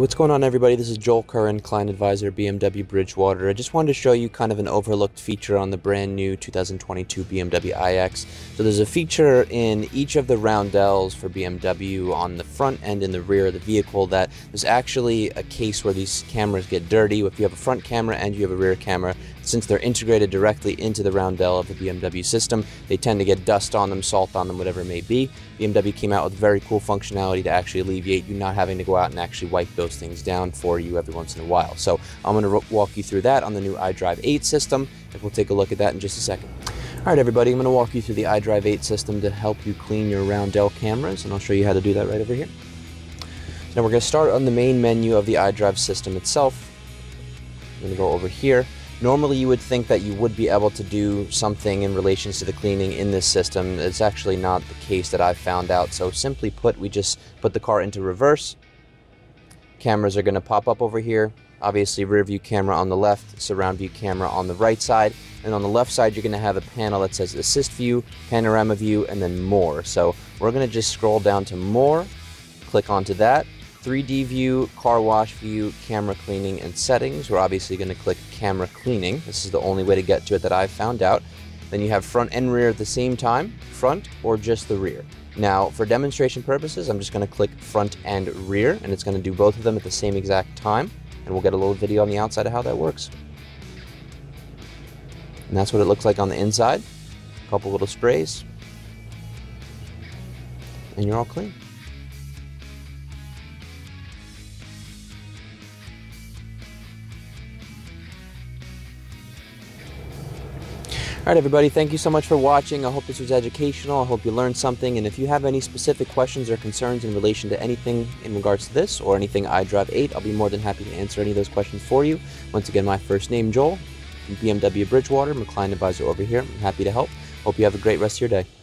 What's going on everybody? This is Joel Curran, client advisor BMW Bridgewater. I just wanted to show you kind of an overlooked feature on the brand new 2022 BMW iX. So there's a feature in each of the roundels for BMW on the front and in the rear of the vehicle that there's actually a case where these cameras get dirty. If you have a front camera and you have a rear camera, since they're integrated directly into the roundel of the BMW system, they tend to get dust on them, salt on them, whatever it may be. BMW came out with very cool functionality to actually alleviate you not having to go out and actually wipe those things down for you every once in a while. So I'm going to walk you through that on the new iDrive 8 system, and we'll take a look at that in just a second. All right, everybody, I'm going to walk you through the iDrive 8 system to help you clean your roundel cameras, and I'll show you how to do that right over here. Now we're going to start on the main menu of the iDrive system itself. I'm going to go over here. Normally you would think that you would be able to do something in relations to the cleaning in this system. It's actually not the case that I've found out. So simply put, we just put the car into reverse. Cameras are going to pop up over here. Obviously rear view camera on the left, surround view camera on the right side. And on the left side, you're going to have a panel that says assist view, panorama view, and then more. So we're going to just scroll down to more, click onto that. 3D view, car wash view, camera cleaning, and settings. We're obviously going to click camera cleaning. This is the only way to get to it that I've found out. Then you have front and rear at the same time, front or just the rear. Now, for demonstration purposes, I'm just going to click front and rear, and it's going to do both of them at the same exact time, and we'll get a little video on the outside of how that works. And that's what it looks like on the inside. A couple little sprays, and you're all clean. Alright everybody, thank you so much for watching. I hope this was educational. I hope you learned something. And if you have any specific questions or concerns in relation to anything in regards to this or anything iDrive 8, I'll be more than happy to answer any of those questions for you. Once again, my first name, Joel, BMW Bridgewater, McLean Advisor over here. I'm happy to help. Hope you have a great rest of your day.